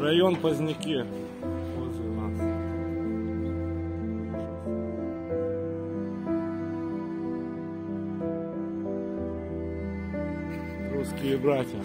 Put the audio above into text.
Район Поздняки. Возле нас. Русские братья.